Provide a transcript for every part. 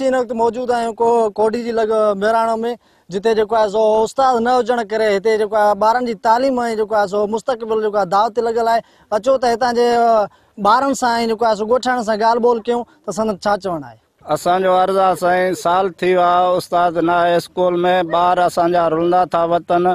हिन वक़्तु मौजूदु आहियूं को कोडी जी लॻ बहिराणो में, जिते आहे सो उस्ताद न हुजण करे हिते जेको आहे ॿारनि जी तालीम सो मुस्तक़बिल जेको आहे दाव अचो त हितां जे ॿारनि सां ऐं जेको सो ॻोठाइण सां ॻाल्हि ॿोल कयूं त छा साल थी वियो आहे, उस्ताद न आहे स्कूल में, ॿार असांजा रुलंदा था वतन।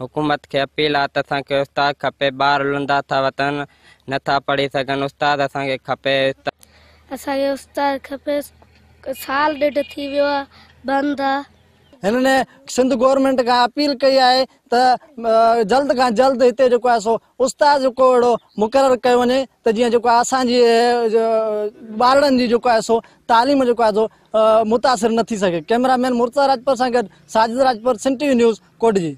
हुकूमत खे अपील आहे त असांखे उस्ताद खपे ॿार लुंदा था वतन नथा पढ़ी सघनि उस्ताद असांखे खपे असांखे उस्ताद खपे साल ॾेढ थी वियो आहे बंदि आहे हिननि सिंध गवर्नमेंट खां अपील कई आहे त जल्द खां जल्द हिते जेको आहे सो उस्ताद जेको अहिड़ो मुक़ररु कयो वञे त जीअं जेको आहे असांजी ॿारनि जी जेको आहे सो तालीम जेको आहे सो मुतासिर न थी सघे। कैमरामैन मुर्ता राजपुर सां गॾु साजिद राजपुर सिंटी न्यूज़ कोटजी।